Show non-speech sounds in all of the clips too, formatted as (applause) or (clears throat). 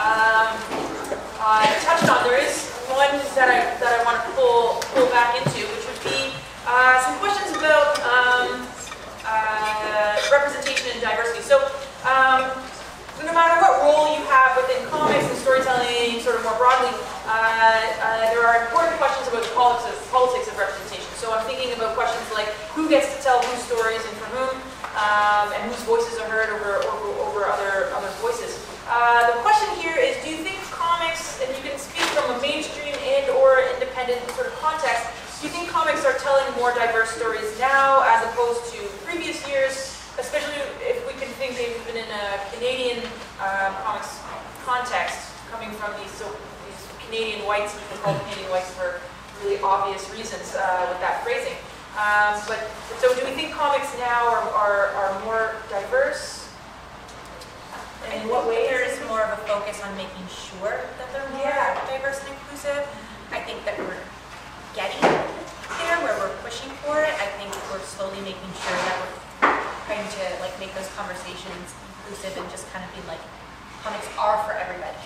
um, uh, touched on, there is one that I, that I want to pull, pull back into, which would be uh, some questions about um, uh, representation and diversity. So, um, no matter what role you have within comics and storytelling, sort of more broadly, uh, uh, there are important questions about the politics of, politics of representation. So I'm thinking about questions like who gets to tell whose stories and for whom, um, and whose voices are heard over, over, over other, other voices. Uh, the question here is, do you think comics, and you can speak from a mainstream and or independent sort of context, do you think comics are telling more diverse stories now as opposed to previous years? especially if we can think they've even in a Canadian uh, comics context, coming from these, so, these Canadian whites, we call Canadian whites for really obvious reasons uh, with that phrasing. Um, but so, do we think comics now are, are, are more diverse? And in what ways? There is more of a focus on making sure that they're more yeah. diverse and inclusive. I think that we're getting there where we're pushing for it. I think we're slowly making sure that we're trying to like make those conversations inclusive and just kind of be like, comics are for everybody.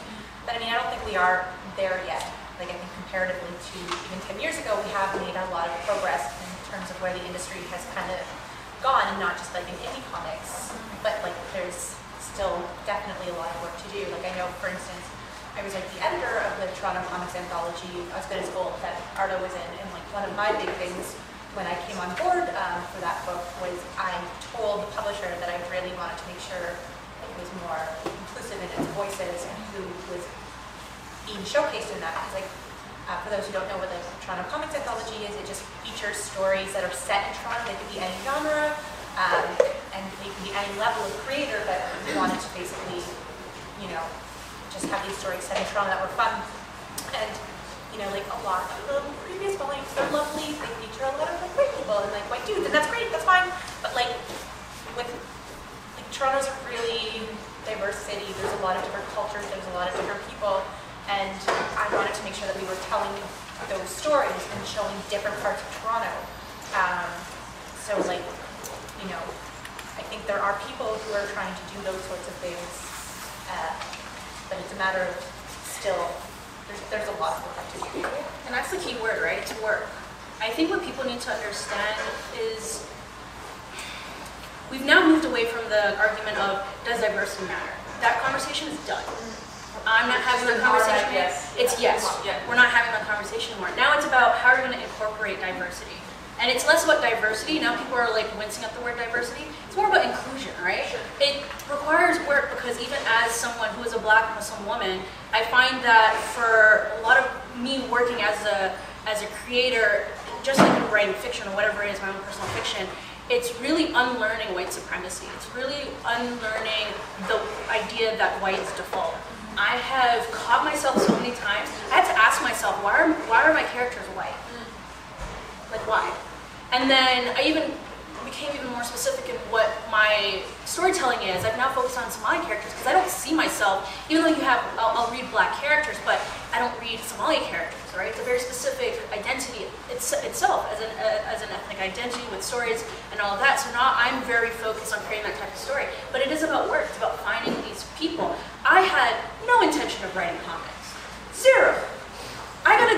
But I mean, I don't think we are there yet. Like I think comparatively to even 10 years ago, we have made a lot of progress in terms of where the industry has kind of gone, and not just like in indie comics, but like there's still definitely a lot of work to do. Like I know, for instance, I was like the editor of the Toronto Comics Anthology, As Good as Gold, that Ardo was in, and like one of my big things when I came on board um, for that book was I told the publisher that I really wanted to make sure it was more inclusive in its voices and who was being showcased in that. Because like, uh, for those who don't know what the Toronto Comics Anthology is, it just features stories that are set in Toronto. They could be any genre, um, and be any level of creator, but we wanted to basically, you know, just have these stories set in Toronto that were fun. And you know, like a lot of the previous volumes, they're lovely, they feature a lot of like white people and like white dudes, and that's great, that's fine. But like with like Toronto's a really diverse city. There's a lot of different cultures, there's a lot of different people, and I wanted to make sure that we were telling those stories and showing different parts of Toronto. Um, so like, you know, I think there are people who are trying to do those sorts of things, uh, but it's a matter of still there's, there's a lot of work to do. And that's the key word, right? It's work. I think what people need to understand is we've now moved away from the argument of does diversity matter? That conversation is done. I'm not having a conversation. Yes. It's yes. We're not having that conversation anymore. Now it's about how are we going to incorporate diversity. And it's less about diversity. Now people are like wincing at the word diversity. It's more about inclusion, right? Sure. It requires work because even as someone who is a black Muslim woman, I find that for a lot of me working as a as a creator, just like in writing fiction or whatever it is, my own personal fiction, it's really unlearning white supremacy. It's really unlearning the idea that white is default. I have caught myself so many times. I had to ask myself, why are why are my characters white? Like why? And then I even became even more specific in what my storytelling is. I've now focused on Somali characters because I don't see myself, even though you have, I'll, I'll, read black characters, but I don't read Somali characters, right? It's a very specific identity it's, itself as an, uh, as an ethnic identity with stories and all of that. So now I'm very focused on creating that type of story. But it is about work, it's about finding these people. I had no intention of writing comics. Zero.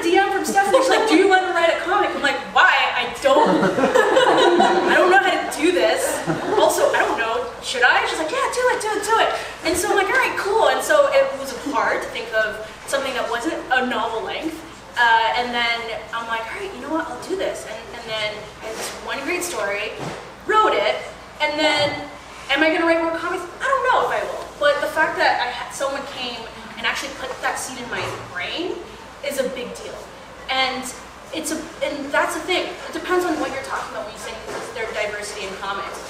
DM from Stephanie. She's like, "Do you want to write a comic?" I'm like, "Why? I don't. (laughs) I don't know how to do this. Also, I don't know. Should I?" She's like, "Yeah, do it, do it, do it." And so I'm like, "All right, cool." And so it was hard to think of something that wasn't a novel length. Uh, and then I'm like, "All right, you know what? I'll do this." And, and then I had this one great story, wrote it, and then, am I going to write more comics? I don't know if I will. But the fact that I had someone came and actually put that seed in my brain is a big deal. And it's a, and that's the thing. It depends on what you're talking about when you say there's diversity in comics.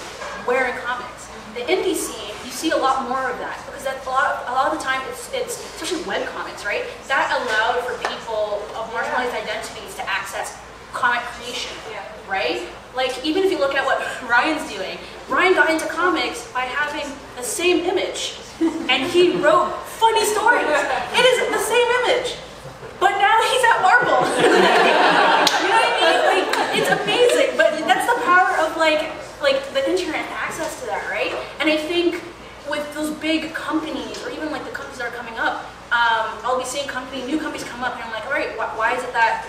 Where in comics? The indie scene, you see a lot more of that because that's a lot. A lot of the time, it's it's especially web comics, right? That allowed for people of marginalized identities to access comic creation, right? Like even if you look at what (laughs) Ryan's doing, Ryan got into comics by having the same image, and he wrote funny stories. It is the same image. But now he's at Marvel. (laughs) you know what I mean? Like, it's amazing. But that's the power of like like the internet access to that, right? And I think with those big companies, or even like the companies that are coming up, um, I'll be seeing company, new companies come up, and I'm like, all right, wh- why is it that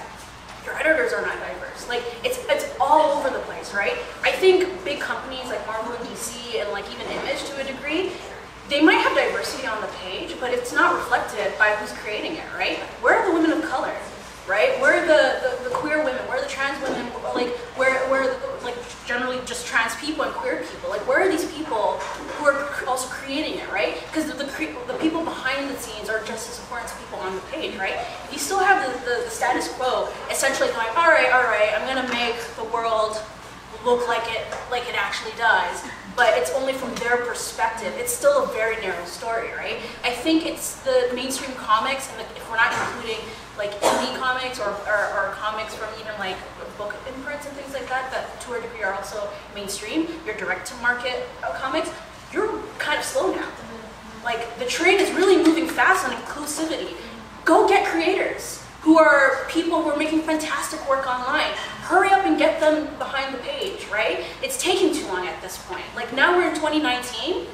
your editors are not diverse? Like, it's it's all over the place, right? I think big companies like Marvel and DC and like even Image to a degree, they might have diversity on the page, but it's not reflected by who's creating it, right? Where are the women of color? Right? Where are the, the, the queer women? Where are the trans women? Like, where, where, are the- like, generally just trans people and queer people? Like, where are these people who are also creating it, right? Because the, the, the people behind the scenes are just as important as people on the page, right? You still have the, the, the status quo essentially going, all right, all right, I'm gonna make the world look like it like it actually does but it's only from their perspective it's still a very narrow story right i think it's the mainstream comics and the, if we're not including like indie comics or, or, or comics from even like book imprints and things like that that to a degree are also mainstream your direct to market uh, comics you're kind of slow now like the train is really moving fast on inclusivity. Go get creators who are people who are making fantastic work online. Hurry up and get them behind the page, right? It's taking too long at this point. Like now we're in 2019.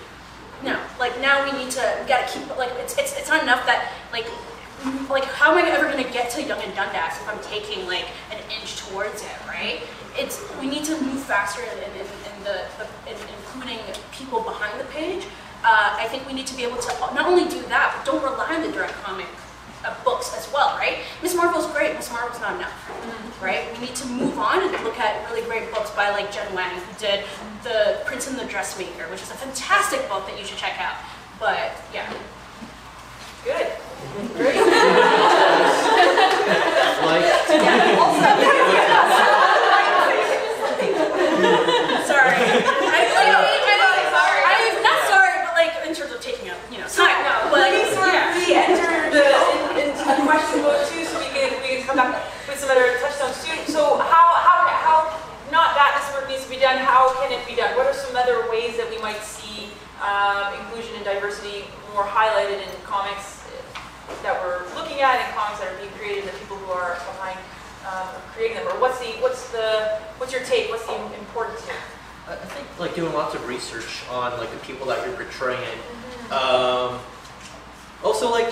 No, like now we need to we gotta keep like it's it's it's not enough that like like how am I ever gonna get to Yonge and Dundas if I'm taking like an inch towards it, right? It's we need to move faster in, in, in the, the in, including people behind the page. Uh, I think we need to be able to not only do that, but don't rely on the direct comic uh, books as well, right? Miss Marvel's great, Miss Marvel's not enough, right? We need to move on and look at really great books by like Jen Wang, who did The Prince and the Dressmaker, which is a fantastic book that you should check out. But yeah, Good. Great. Like, (laughs) sorry. (laughs) I, I, I, I, I'm not sorry, but like in terms of taking up, you know, time. No, but let me sort of yeah. re-enter the, in- into question mode too, so we can, we can come back with some other touchstones too. So how, how, how, not that this work needs to be done, how can it be done? What are some other ways that we might see um, inclusion and diversity more highlighted in comics that we're looking at and comics that are being created, the people who are behind um, creating them? Or what's the, what's the, what's your take? What's the importance here? I think like doing lots of research on like the people that you're portraying. Um, also like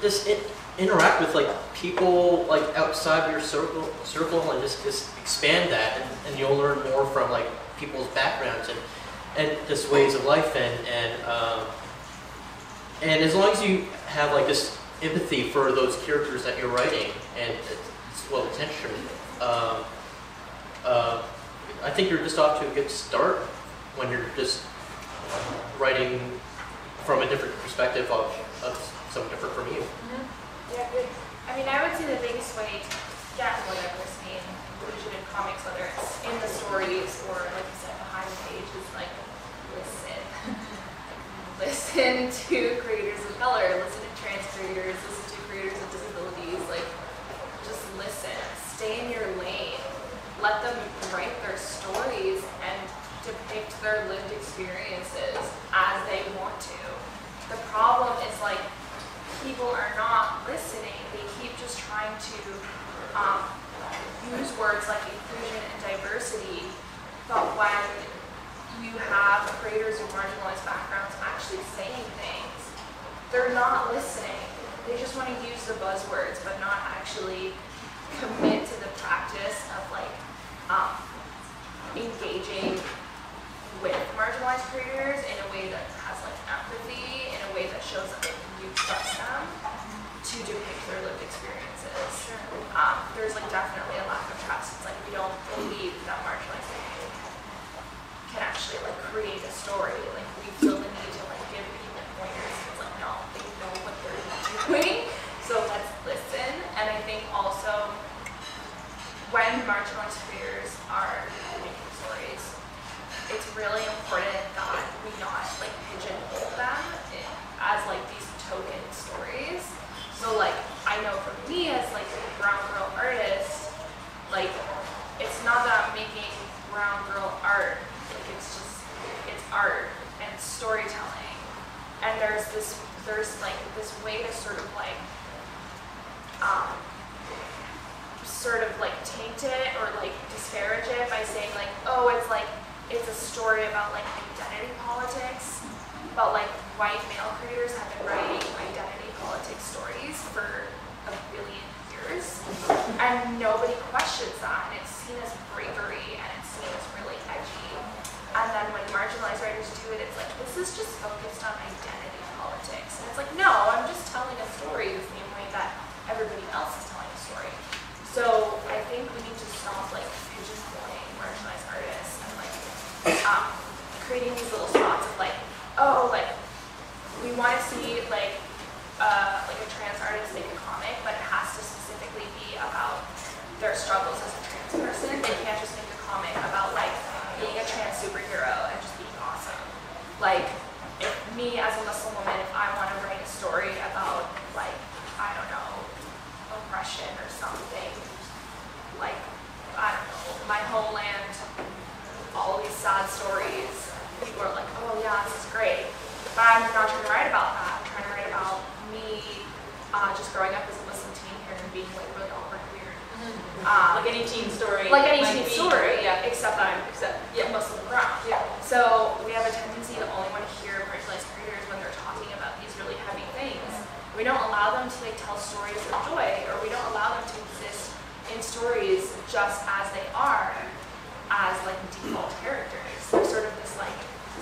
just in, interact with like people like outside of your circle circle and just, just expand that and, and you'll learn more from like people's backgrounds and and just ways of life and and um, and as long as you have like this empathy for those characters that you're writing and it's well intentioned um, uh, I think you're just off to a good start when you're just writing from a different perspective of, of someone different from you. Yeah. I mean, I would say the biggest way to get diversity and inclusion in comics, whether it's in the stories or, like you said, behind the page, is like listen. (laughs) listen to creators of color, listen to trans creators, listen to creators with disabilities. Like, just listen. Stay in your lane. Let them write their stories and depict their lived experiences as they want to. The problem is like people are not listening. They keep just trying to um, use words like inclusion and diversity, but when you have creators of marginalized backgrounds actually saying things, they're not listening. They just want to use the buzzwords, but not actually commit to the practice of like um, engaging with marginalized creators in a way that has like empathy, in a way that shows you trust them to depict their lived experiences. Um, there's like definitely a lack of trust. It's like we don't believe that marginalized people can actually like create a story. Like we feel the need to like give people pointers. It's like no, they know what they're doing. So let's listen. And I think also when marginalized creators are making stories, it's really important that we not like pigeonhole them in- as like these token stories. So like I know for me as like a brown girl artist, like it's not that I'm making brown girl art. Like it's just it's art and storytelling. And there's this there's like this way to sort of like um sort of like taint it or like disparage it by saying like, oh, it's like it's a story about like identity politics, but like white male creators have been writing identity politics stories for a billion years, and nobody questions that, and it's seen as bravery, and it's seen as really edgy. And then when marginalized writers do it, it's like, this is just focused on identity politics. And it's like, no, I'm just telling a story the same way that everybody else is telling a story. So I think we need to stop like pigeonholing marginalized artists and like um, creating these little spots of like, oh, like we want to see like uh, like a trans artist make a comic, but it has to specifically be about their struggles as a trans person. They can't just make a comic about like being a trans superhero and just being awesome. Like if me as a Muslim woman, if I want to write a story about like I don't know oppression or something, like I don't know my homeland, all these sad stories. People are like, oh yeah, this is great. But I'm not trying to write about that. I'm trying to write about me uh, just growing up as a Muslim teen here and being like really awkward and weird. Um, Like any teen story. like any teen be- story, Yeah. except I'm Except, yeah. Muslim brown. Yeah. So we have a tendency to only want to hear marginalized creators when they're talking about these really heavy things. We don't allow them to like tell stories of joy, or we don't allow them to exist in stories just as they are, as like default characters. They're sort of this like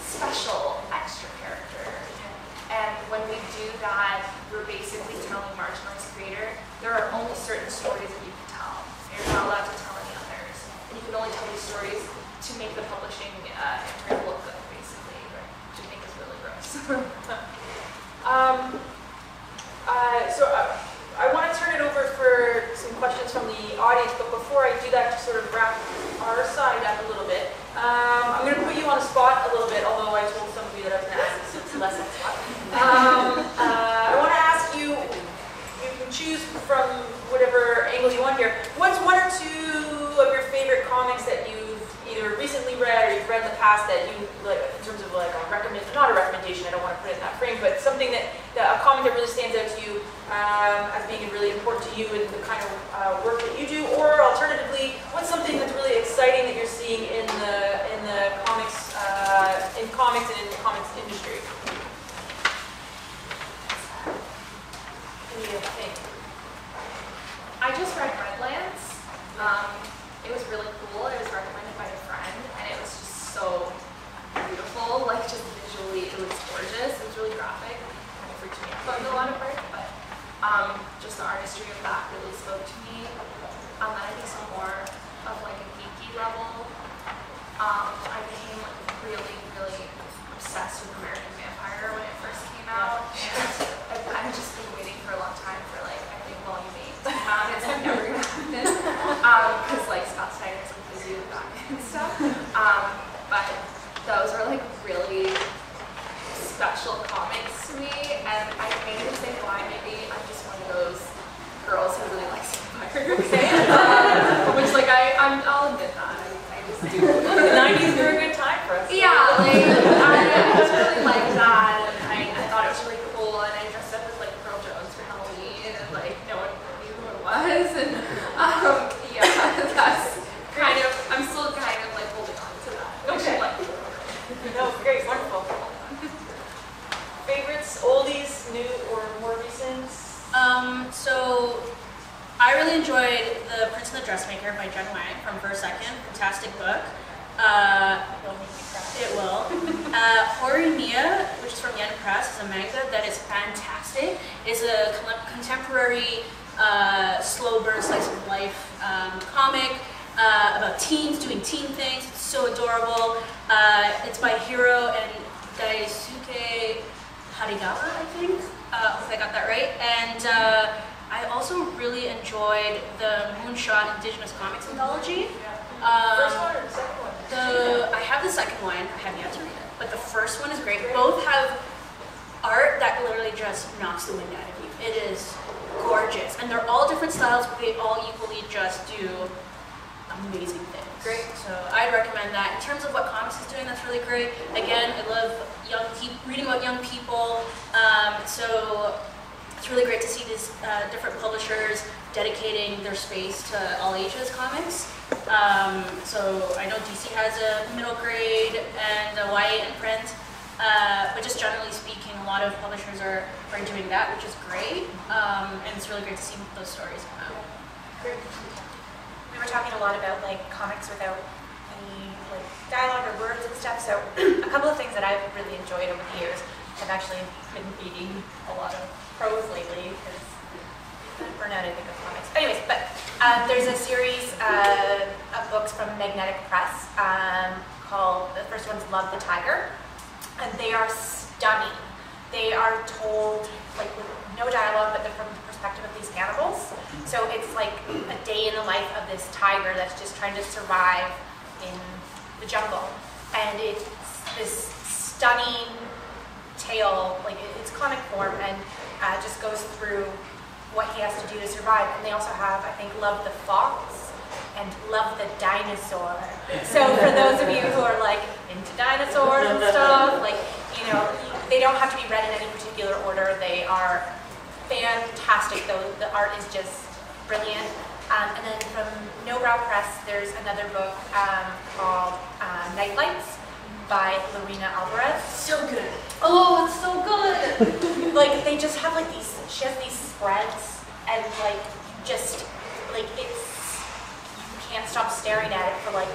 special extra character. And when we do that, we're basically telling marginalized creator there are only certain stories that you can tell. You're not allowed to tell any others. And you can only tell these stories to make the publishing uh, look good, basically, which I think is really gross. (laughs) Um, uh, so uh, I want to turn it over for some questions from the audience, but before I do that, to sort of wrap our side up a little bit, um, I'm going to put you on the spot a little bit, although I told some of you that I was going to ask less on. Um, uh, I want to ask you, you can choose from whatever angle you want here. What's one or two of your favorite comics that you've either recently read or you've read in the past that you like in terms of like a recommend not a recommendation, I don't want to put it in that frame, but something that, that a comic that really stands out to you um, as being really important to you and the kind of uh, work that you do, or alternatively, what's something that's really exciting that you're seeing really great. Again, I love young reading about young people. Um, so it's really great to see these uh, different publishers dedicating their space to all ages comics. Um, so I know DC has a middle grade and a YA imprint. Uh, but just generally speaking, a lot of publishers are, are doing that, which is great. Um, and it's really great to see those stories come out. We were talking a lot about like comics without any dialogue or words and stuff. So (clears throat) a couple of things that I've really enjoyed over the years. I've actually been reading a lot of prose lately because I burn out I think of comics. Anyways, but uh, there's a series uh, of books from Magnetic Press um, called the first one's Love the Tiger, and they are stunning. They are told like with no dialogue, but they're from the perspective of these animals. So it's like a day in the life of this tiger that's just trying to survive in the jungle. And it's this stunning tale, like it's comic form, and uh, just goes through what he has to do to survive. And they also have, I think, Love the Fox and Love the Dinosaur. (laughs) So for those of you who are like into dinosaurs and stuff, (laughs) like, you know, they don't have to be read in any particular order. They are fantastic, though the art is just brilliant. Um, and then from Nobrow Press, there's another book um, called uh, Night Lights by Lorena Alvarez. So good. Oh, it's so good. (laughs) Like they just have like these, she has these spreads and like you just like it's you can't stop staring at it for like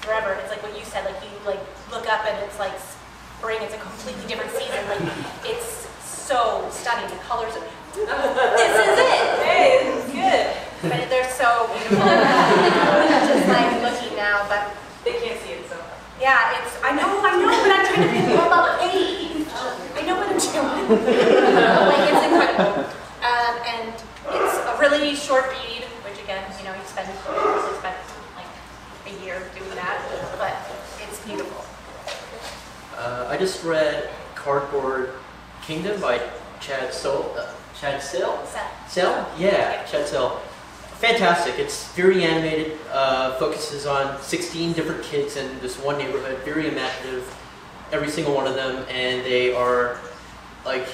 forever. And It's like what you said, like you like look up and it's like spring. It's a completely different season. Like it's so stunning. The colors. Of, (laughs) this is it. Hey, this is good. But they're so beautiful. (laughs) just like looking now, but They can't see it, so. yeah, it's. I know, I know, but I'm trying to think more about age. I know what I'm doing. (laughs) like it's incredible, um, and it's a really short read. Which again, you know, you spend you spend like a year doing that, but it's beautiful. Uh, I just read Cardboard Kingdom by Chad Soul. Uh, Chad Sell? So, Sill? Yeah, Chad Sell. Fantastic. It's very animated. Uh, focuses on 16 different kids in this one neighborhood. Very imaginative. Every single one of them, and they are like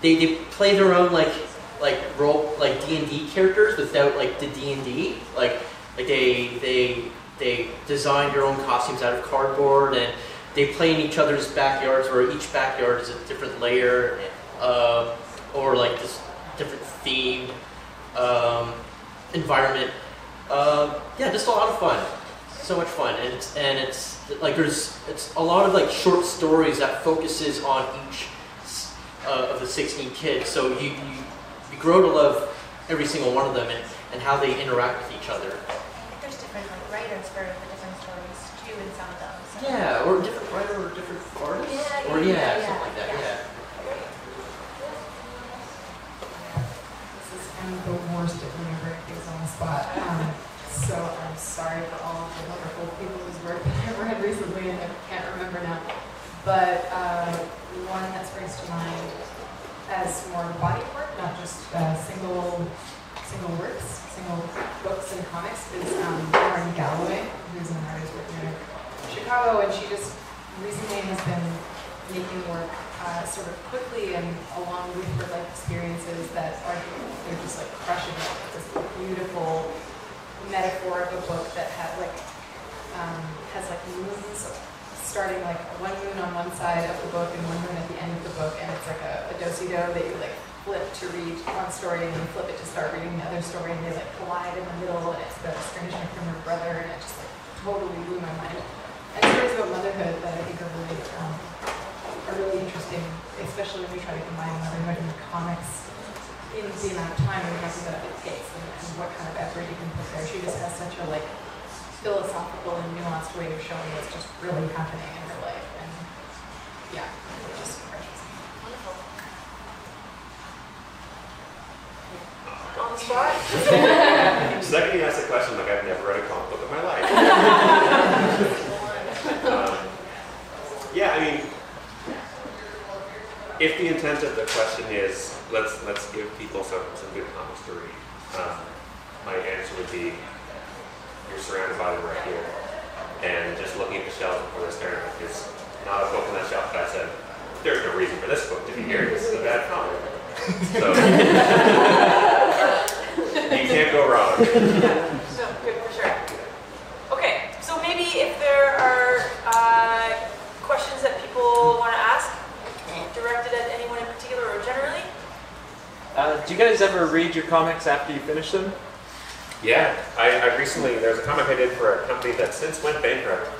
they, they play their own like like role like D and D characters without like the D and D. Like like they they they design their own costumes out of cardboard and they play in each other's backyards where each backyard is a different layer uh, or like this different theme. um, environment. Uh, yeah, just a lot of fun. So much fun, and it's and it's like there's it's a lot of like short stories that focuses on each uh, of the 16 kids. So you, you you grow to love every single one of them and, and how they interact with each other. I think there's different like writers for the different stories too in some of them. So- Yeah, or different writer or different artist. Yeah, or yeah, yeah, yeah, something like that. yeah. Yeah. This is kind of the worst Um, so I'm sorry for all of the wonderful people whose work (laughs) I've read recently and I can't remember now. But uh, one that springs to mind as more body work, not just uh, single single works, single books and comics, is um, Lauren Galloway, who's an artist working in Chicago, and she just recently has been making work uh, sort of quickly and along with her life experiences that are they're just like crushing it. This beautiful metaphor of a book that had like um, has like moons starting like one moon on one side of the book and one moon at the end of the book, and it's like a, a do-si-do that you like flip to read one story and then flip it to start reading the other story, and they like collide in the middle, and it's about estrangement from her brother, and it just like totally blew my mind. And stories about motherhood that I think are really um, are really interesting, especially when you try to combine motherhood and comics in the amount of time and the amount that it takes and, and what kind of effort you can put there. She just has such a like philosophical and nuanced way of showing what's just really happening in her life. And yeah, it just crushes me. Wonderful. On the spot? The second you ask the question, like I've never read a comic book in my life. (laughs) um, yeah, I mean, if the intent of the question is let's let's give people some some good comics to read, um, my answer would be you're surrounded by them right here, and just looking at the shelf before they're staring is not a book on that shelf that I said there's no reason for this book to be here. This is a bad comic. So (laughs) you can't go wrong. So, good, for sure. Okay, so maybe if there are uh, questions that people want to ask, do you guys ever read your comics after you finish them? Yeah, I, I recently, there's a comic I did for a company that since went bankrupt.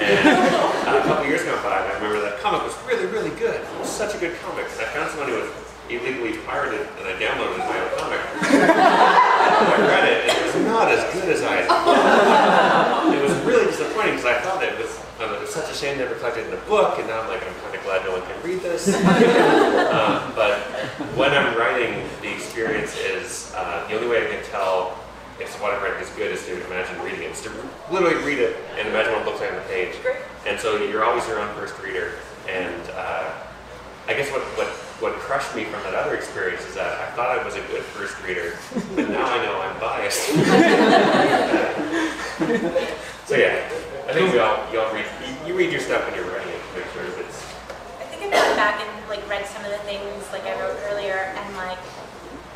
And uh, a couple years gone by, and I remember that comic was really, really good. It was such a good comic. And I found someone who was illegally pirated, and I downloaded my own comic. (laughs) I read it, it was not as good as I thought. (laughs) It was really disappointing because I thought it was, um, it was such a shame they reflected in a book, and now I'm like, I'm kind of glad no one can read this. (laughs) um, but when I'm writing, the experience is uh, the only way I can tell if what I'm writing is good is to imagine reading it. It's to literally read it and imagine what it looks like on the page. Great. And so you're always your own first reader. And uh, I guess what, what, what crushed me from that other experience is that I thought I was a good first reader, but now I know I'm biased. (laughs) so yeah, I think we all, you all read, you, you read your stuff when you're writing it to make sure that it's I think I've gone back and like read some of the things like I wrote earlier and like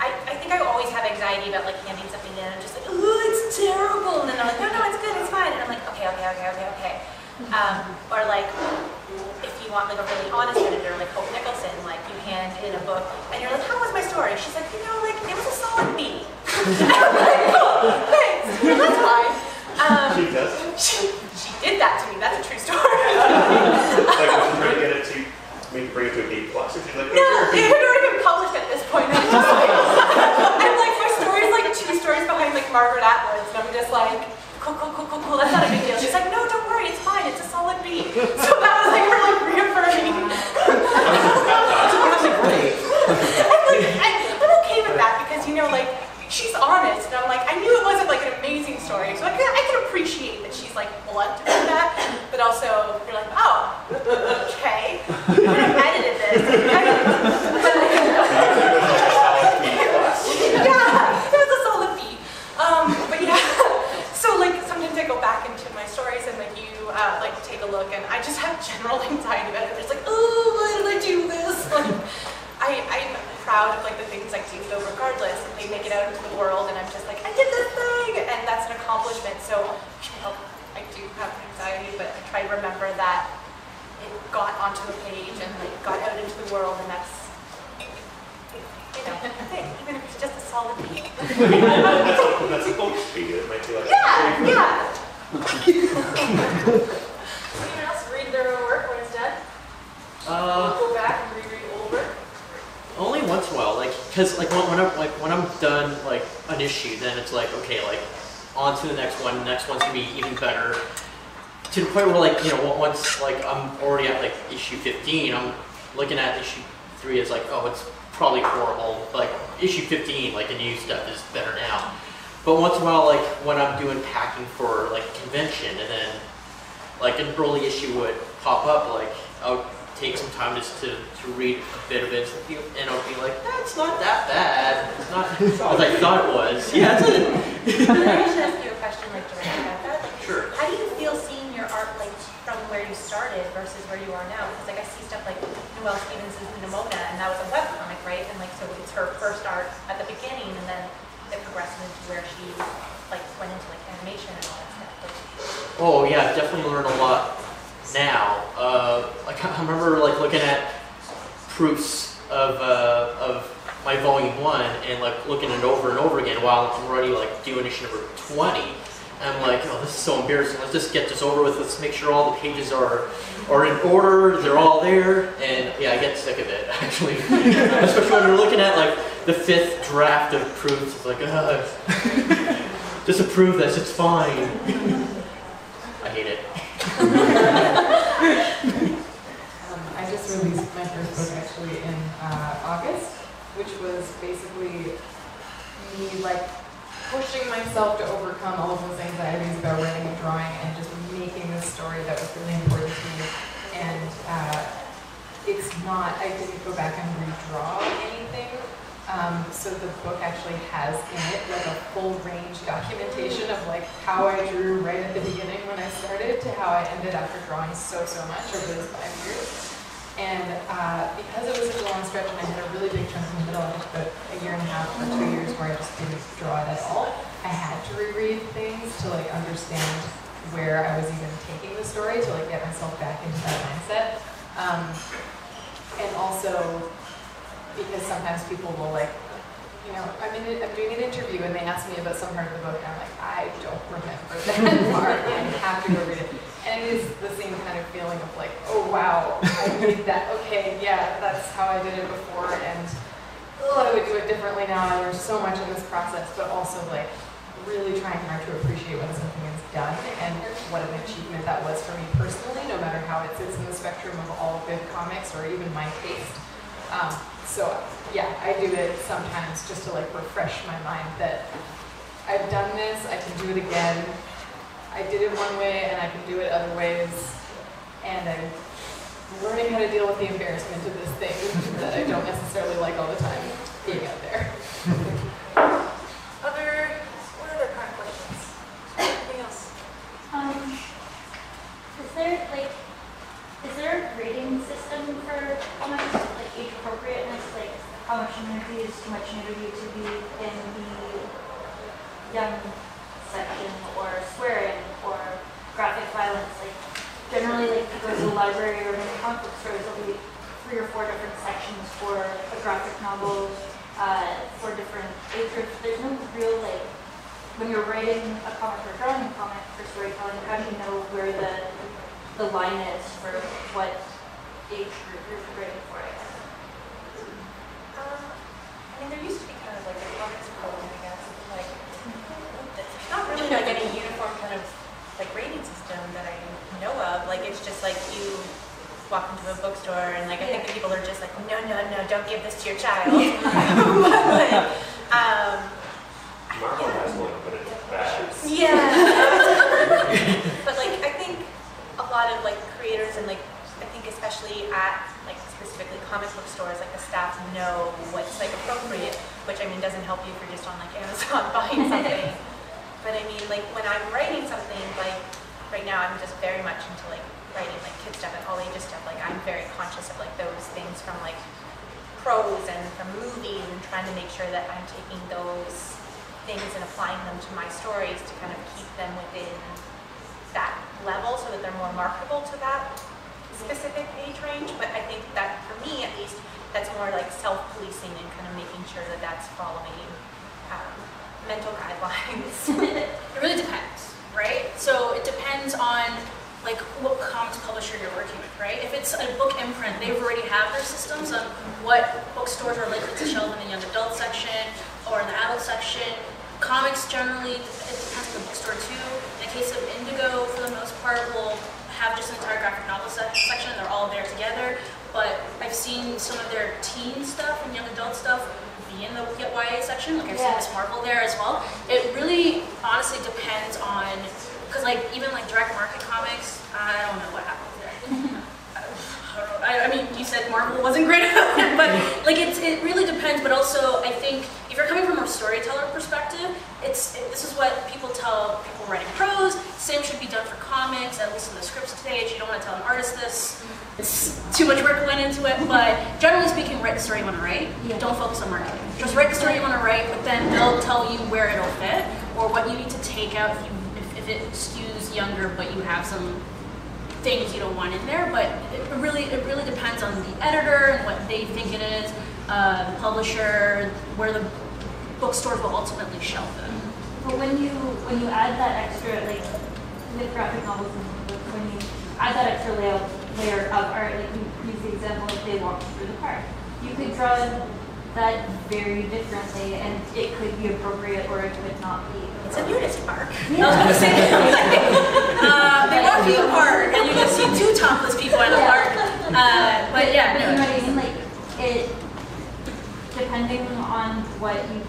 I, I think I always have anxiety about like handing something in and just like, ooh, it's terrible. And then they're like, no, no, it's good, it's fine. And I'm like, okay, okay, okay, okay, okay. Um, or like, if you want like a really honest editor, like Hope Nicholson, like you hand in a book and you're like, how was my story? She's like, you know, like it was a solid B. and (laughs) I'm like, cool, thanks, yeah, that's fine. Um, She does. she, she did that to me. That's a true story. (laughs) like (laughs) when she's trying to get it to make bring it to a B plus, or she's like, No, "Oh, it here." had already been published at this point. I'm just like, I'm like, my story's like two stories behind like Margaret Atwood's, and I'm just like, cool, cool, cool, cool, cool. That's not a big deal. She's like, no, don't worry, it's fine. It's a solid B. So that was like her like reaffirming. Honestly, great. I'm like, I, I'm okay with that because you know, like, she's honest, and I'm like, I knew it wasn't like an amazing story, so I can I can appreciate that she's like blunt about that, but also you're like, oh, okay, I edited this. yeah, it was a solid B. Um, but yeah, so like sometimes I go back into my stories and like you uh, like take a look and I just have general anxiety about it. It's like, oh, why did I do this? Like, I, I'm proud of like the things I do though regardless. They make it out into the world and I'm just like, I did this thing and that's an accomplishment. So you know, I do have anxiety, but I try to remember that it got onto the page and like got out into the world and that's you know, a thing, even if it's just a solid B. (laughs) (laughs) that's, a, that's supposed to. It might be like, Yeah, yeah. Anyone else read their own work when it's done? Uh, Go back and reread older? only once in a while, like, cause like when, when I'm like when I'm done like an issue, then it's like okay, like on to the next one. The next one's gonna be even better. To the point where like you know once like I'm already at like issue 15, I'm looking at issue three as like oh it's probably horrible. Like issue 15, like the new stuff is better now. But once in a while, like when I'm doing packing for like convention, and then like an early issue would pop up, like I'll take some time just to, to read a bit of it, and I'll be like, that's not that bad. It's not (laughs) as I thought it was. Yeah, it's a- Can I just ask you a question like directly about that? Like, Sure. How do you feel seeing your art like from where you started versus where you are now? Because like I see stuff like Noelle Stevenson's Nimona, and that was a webcomic, right? And like so it's her first art at the beginning, and then it progressed into where she like went into like animation and all that stuff. Like, Oh yeah, definitely learned a lot now. Uh, like (laughs) I remember like looking at proofs of uh, of my volume one and like looking it over and over again while I'm already like doing issue number twenty. I'm like, oh, this is so embarrassing. Let's just get this over with. Let's make sure all the pages are are in order. They're all there. And yeah, I get sick of it (laughs) actually, (laughs) especially when you're looking at like the fifth draft of proofs. It's like, just approve this. It's fine. I hate it. Um, I just released my first book actually in uh, August, which was basically me like pushing myself to overcome all of those anxieties about writing and drawing and just making this story that was really important to me. And uh, it's not, I didn't go back and redraw anything. Um, so the book actually has in it like a full range documentation of like how I drew right at the beginning when I started to how I ended after drawing so, so much over those five years. And uh, because it was such a long stretch and I had a really big chunk in the middle, think about a year and a half or two years where I just didn't draw it at all, I had to reread things to like understand where I was even taking the story to like get myself back into that mindset. Um, and also because sometimes people will like you know, I'm doing an interview and they ask me about some part of the book and I'm like, I don't remember that (laughs) part. I have to go read it. And it is the same kind of feeling of like, oh wow, I read that. Okay, yeah, that's how I did it before and oh, I would do it differently now. I learned so much in this process, but also like really trying hard to appreciate when something is done and what an achievement that was for me personally, no matter how it sits in the spectrum of all good comics or even my taste. Um, so yeah, I do it sometimes just to like refresh my mind that I've done this, I can do it again. I did it one way and I can do it other ways. And I'm learning how to deal with the embarrassment of this thing (laughs) that I don't necessarily like all the time being out there. Other, what other current questions? Anything else? Um, is there like, is there a grading system for comics, like age appropriateness, like how much nudity is too much nudity to be in the young section, or swearing, or graphic violence, like generally like if you go to the library or many comic book stores, there'll be three or four different sections for a graphic novel, uh, for different age groups. There's no real like when you're writing a comic or drawing a comic for storytelling, how do you know where the the line is for what age group you're writing for? I guess. Um, I mean, there used to be kind of like a comics code, I guess, like, it's not really like any uniform kind of like rating system that I know of. Like, it's just like you walk into a bookstore and like, I think the people are just like, no, no, no, don't give this to your child. (laughs) But, like, um, Marvel has one, but it's bad. yeah. (laughs) but like I think a lot of like creators and like I think especially at like specifically comic book stores, like the staff know what's like appropriate, which I mean doesn't help you if you're just on like (laughs) Amazon buying something. but I mean like when I'm writing something like right now I'm just very much into like writing like kid stuff and all ages stuff. Like I'm very conscious of like those things from like prose and from movies and trying to make sure that I'm taking those things and applying them to my stories to kind of keep them within that level so that they're more marketable to that specific age range. But I think that for me at least, that's more like self-policing and kind of making sure that that's following um, mental guidelines. (laughs) It really depends, right? So it depends on like what comics publisher you're working with, right? If it's a book imprint, they've already have their systems on what bookstores are likely to shelve in the young adult section or in the adult section. Comics generally, it depends on the bookstore too. In the case of Indigo, for the most part, will have just an entire graphic novel sec- section. And they're all there together. But I've seen some of their teen stuff and young adult stuff be in the YA section. Like I've seen Yeah. Miss Marvel there as well. It really honestly depends on because like even like direct market comics, I don't know what happens there. I, I mean, you said Marvel wasn't great about (laughs) it, but like it's it really depends. But also, I think if you're coming from a storyteller perspective, it's it, this is what people tell people writing prose. Same should be done for comics, at least in the script stage. You don't want to tell an artist this. It's too much work went into it. But generally speaking, write the story you want to write. Yeah. Don't focus on marketing. Just write the story you want to write, but then they'll tell you where it'll fit or what you need to take out if you if, if it skews younger, but you have some things you don't want in there, but it really it really depends on the editor and what they think it is, uh, publisher, where the bookstore will ultimately shelf it. But when you when you add that extra like with graphic novels and books, when you add that extra layer layer of art, like you use the example of they walk through the park, you could draw that very differently, and it could be appropriate or it could not be. it's a nudist park. (laughs) I was gonna say, uh, they walk through the park and you just see two topless people in the Yeah. park. Uh, but yeah, you know what I mean? Like it, depending on what you,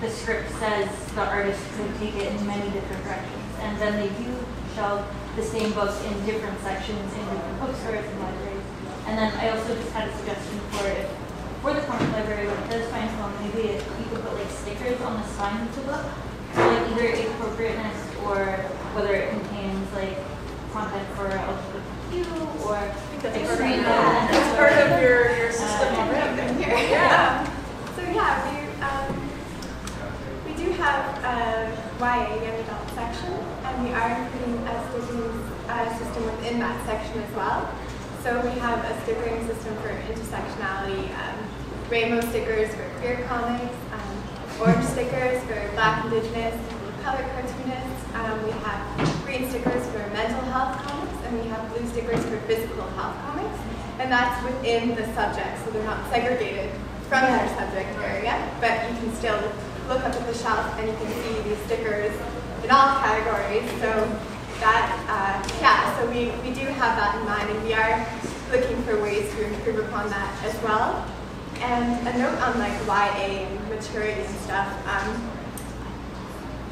the script says, the artist could take it in many different directions, and then they do shelve the same books in different sections in different bookstores and libraries. And then I also just had a suggestion for if for the comic library, it does find film, maybe you could put like stickers on the spine of the book, like either appropriateness or whether it contains like content for LGBTQ or That's extreme. That's part of your, your system Uh, already. Yeah. So yeah, we um, we do have a YA young adult section, and we are including a uh, system within that section as well. So we have a stickering system for intersectionality, um, rainbow stickers for queer comics, um, orange stickers for Black, Indigenous, color cartoonists. Um, we have green stickers for mental health comics, and we have blue stickers for physical health comics. And that's within the subject, so they're not segregated from their subject area, but you can still look up at the shelf and you can see these stickers in all categories. So that, uh, yeah, so we, we do have that in mind, and we are looking for ways to improve upon that as well. And a note on like YA and maturity and stuff. Um,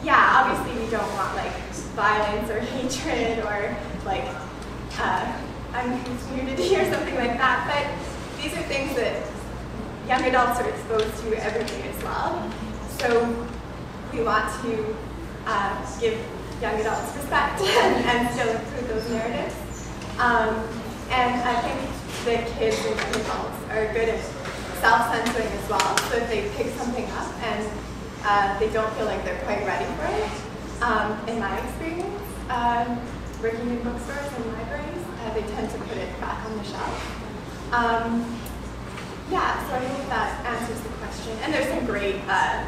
yeah, obviously we don't want like violence or (laughs) hatred or like uh, nudity or something like that. But these are things that young adults are exposed to every day as well. So we want to uh, give young adults respect (laughs) and, and still include those narratives. Um, and I think the kids and young adults are good at self-censoring as well. So if they pick something up and uh, they don't feel like they're quite ready for it, um, in my experience, um, working in bookstores and libraries, uh, they tend to put it back on the shelf. Um, yeah, so I think that answers the question. And there's some great uh,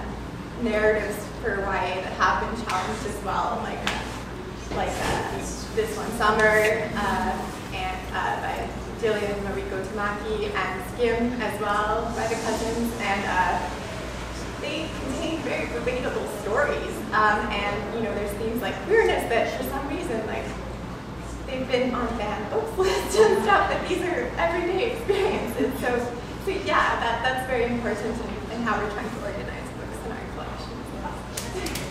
narratives for why that have been challenged as well, like like uh, this one, Summer, uh, and uh, by Jillian Mariko Tamaki, and Skim as well by the cousins, and uh, they contain very relatable stories. Um, and you know, there's themes like queerness that for some reason, like they've been on banned books (laughs) list and stuff. But these are everyday experiences. So, so yeah, that that's very important in, in how we're trying to organize books in our collection as well.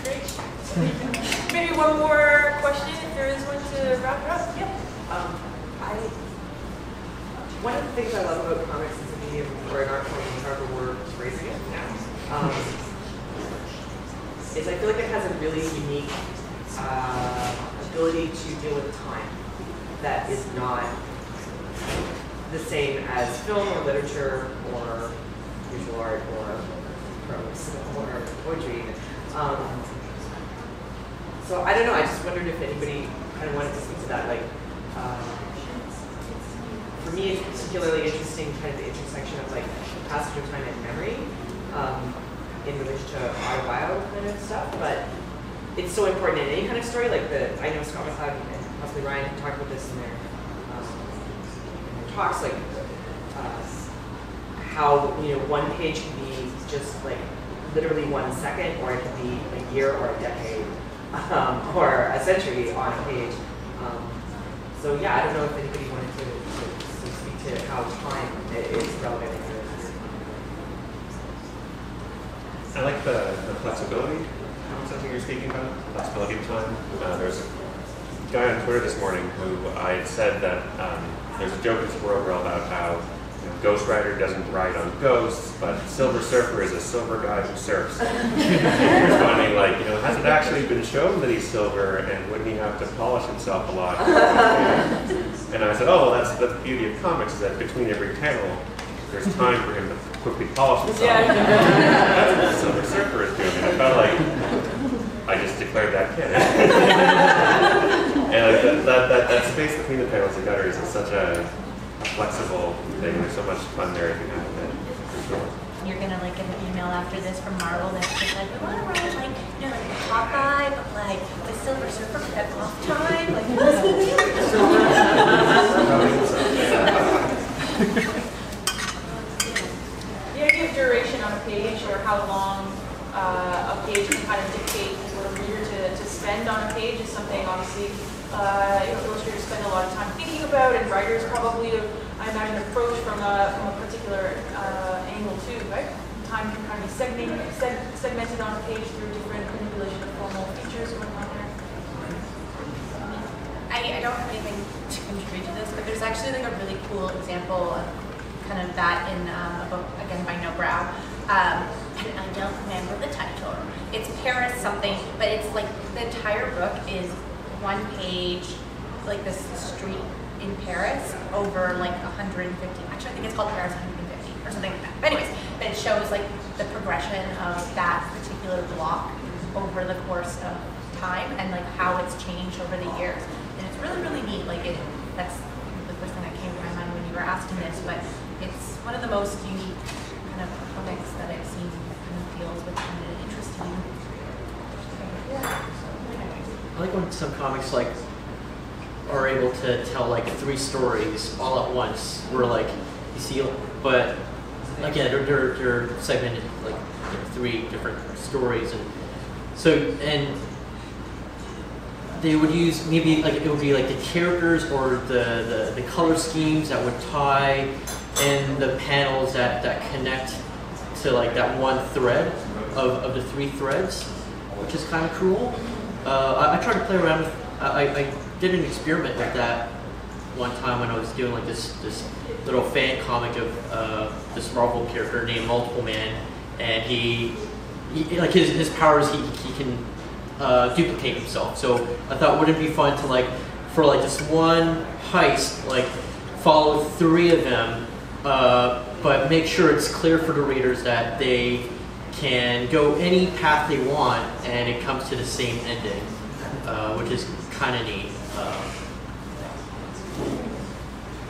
Great. (laughs) Maybe one more question, if there is one to wrap it up. Yeah. Um, I, one of the things I love about comics as a medium or an art form, however we're raising it now, um, is I feel like it has a really unique uh, ability to deal with time that is not the same as film or literature or visual art or prose or poetry. Um, so I don't know. I just wondered if anybody kind of wanted to speak to that. Like, um, for me, it's particularly interesting, kind of the intersection of like the passage of time and memory um, in relation to auto-bio kind of stuff. But it's so important in any kind of story. Like the, I know Scott McCloud and possibly Ryan have talked about this in their, um, their talks. Like uh, how you know one page can be just like literally one second, or it can be a year or a decade um, or a century on a page. Um, so yeah, I don't know if anybody wanted to, to, to speak to how time is relevant I like the, the flexibility something you're speaking about, the flexibility of time. Uh, there's a guy on Twitter this morning who I said that um, there's a joke in Squirrel Girl about how you know, Ghost Rider doesn't ride on ghosts, but Silver Surfer is a silver guy who surfs. (laughs) Responding like, you know, has it actually been shown that he's silver, and wouldn't he have to polish himself a lot? (laughs) and I said, oh, well, that's the beauty of comics, is that between every panel, there's time for him to quickly polish himself. Yeah. That's what the Silver Surfer is doing. And I felt like I just declared that canon. (laughs) and like that, that, that, that space between the panels and gutters is such a flexible thing. There's so much fun narrative out of it. For sure. You're gonna like get an email after this from Marvel that's just like, we wanna write like, you know, like Hawkeye, but like the Silver Surfer could have off time, like The idea of duration on a page or how long uh, a page can kind of dictate what a reader to, to spend on a page is something obviously uh, you know, illustrators spend a lot of time thinking about and writers probably, I imagine, approach from a, from a particular uh, angle too, right? Time can kind of be segmented, seg segmented on a page through different manipulation of formal features and whatnot there. I, I don't have anything to contribute to this, but there's actually like a really cool example of kind of that in um, a book, again, by Nobrow. Um, and I don't remember the title. It's Paris something, but it's like the entire book is one page, like this street in Paris over like 150. Actually, I think it's called Paris 150 or something like that. But anyways, but it shows like the progression of that particular block over the course of time and like how it's changed over the years. And it's really, really neat. Like it, that's the first thing that came to my mind when you were asking this, but it's one of the most unique kind of comics that I've seen kind of deals with kind of interesting. I like when some comics like are able to tell like three stories all at once. Where like you see, but again, they're they're, they're segmented like you know, three different stories, and so and they would use maybe like it would be like the characters or the, the, the color schemes that would tie and the panels that, that connect to like that one thread of, of the three threads, which is kind of cool. Uh, I, I tried to play around with, I, I did an experiment with that one time when I was doing like this, this little fan comic of uh, this Marvel character named Multiple Man, and he, he like his, his powers, he, he can uh, duplicate himself. So I thought, wouldn't it be fun to like, for like this one heist, like follow three of them, uh, but make sure it's clear for the readers that they can go any path they want and it comes to the same ending, uh, which is kind of neat. Um,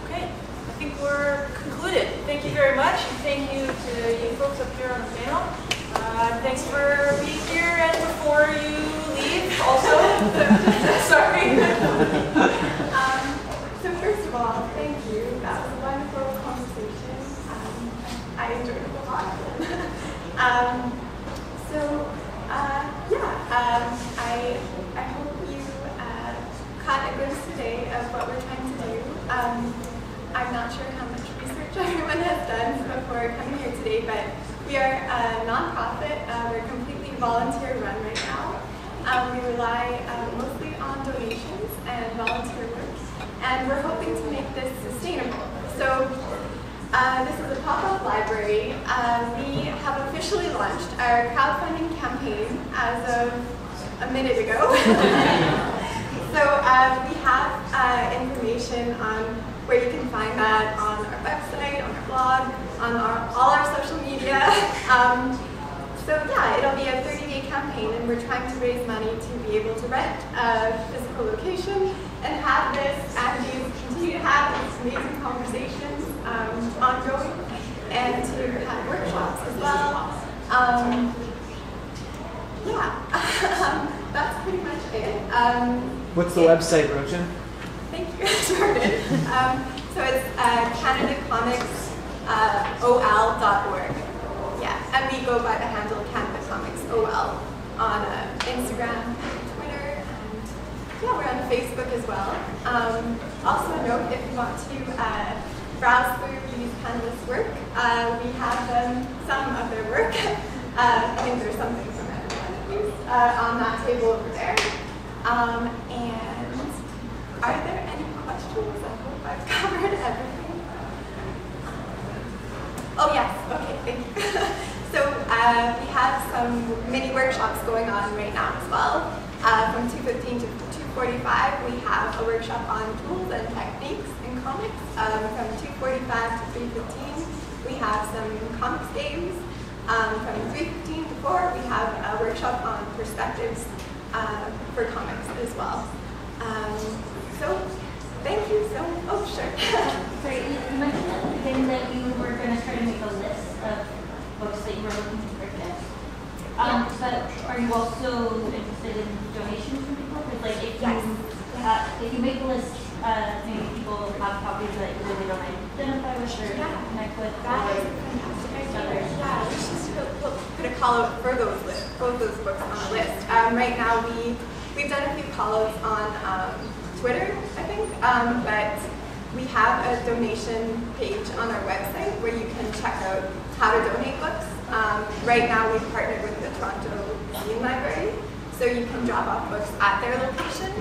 Okay, I think we're concluded. Thank you very much, and thank you to you folks up here on the panel. Uh, thanks for being here, and before you leave, also, (laughs) sorry. Um, so first of all, thank you. That was a wonderful conversation. Um, I enjoyed it a lot. (laughs) um, so uh, yeah, um, I I hope you uh, caught a glimpse today of what we're trying to do. Um, I'm not sure how much research (laughs) everyone has done before coming here today, but we are a nonprofit. Uh, we're completely volunteer run right now. Um, we rely uh, mostly on donations and volunteer work, and we're hoping to make this sustainable. So uh, this is a pop-up library. Uh, we have officially launched our crowdfunding campaign as of a minute ago. (laughs) so uh, we have uh, information on where you can find that on our website, on our blog, on our, all our social media. (laughs) Um, so yeah, it'll be a 30-day campaign, and we're trying to raise money to be able to rent a physical location and have this, and you continue to have these amazing conversations um, ongoing, and to have workshops as well. Um, yeah, (laughs) that's pretty much it. Um, What's the website, Roshan? Thank you, (laughs) Jordan. um, so it's uh, CanadaComicsOL.org. yeah, and we go by the handle Canada Comics OL on uh, Instagram, Twitter, and yeah, we're on Facebook as well. Um, also note if you want to uh, browse through Use panelists' work, uh, we have them, some of their work. (laughs) uh, I think there's something from everyone at least on that table over there. Um, and are there any questions? I hope I've (laughs) covered everything. Oh yes, okay, thank you. (laughs) so uh, we have some mini workshops going on right now as well. Uh, from 2.15 to 2.45 we have a workshop on tools and techniques in comics. Um, from 2.45 to 3.15 we have some comics games. Um, from 3.15 to 4 we have a workshop on perspectives uh, for comics as well. Um, so, thank you so much. Oh, sure. (laughs) Sorry, you mentioned that you were going to try to make a list of books that you were looking to purchase. Um, but are you also interested in donations from people? Because like if you, uh, if you make a list, uh, maybe people have copies that either they don't identify with or Yeah. connect with. That is a fantastic idea. Yeah, we should put, a call out for those lists, both those books on the list. Um, right now, we we've done a few call outs on um, Twitter, I think, um, but we have a donation page on our website where you can check out how to donate books. Um, right now we've partnered with the Toronto Museum Library, so you can drop off books at their location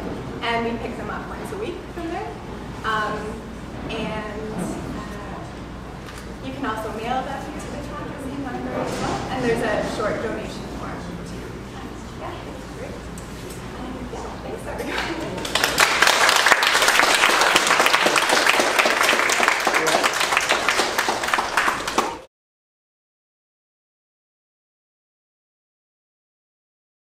and we pick them up once a week from there. Um, and uh, you can also mail them to the Toronto Museum Library as well, and there's a short donation form. Yeah, that's great. Um, yeah, thanks everyone.